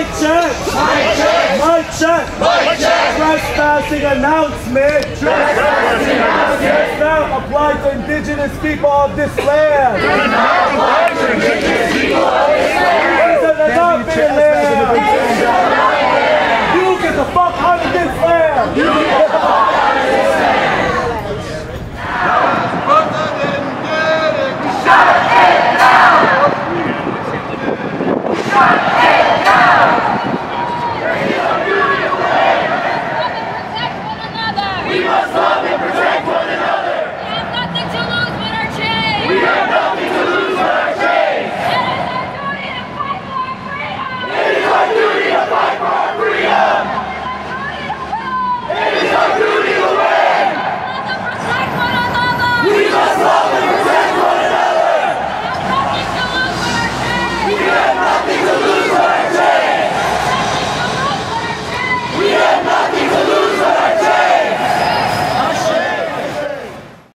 Mic check. Trespassing announcement. Yes, now apply to indigenous people of this land. Land.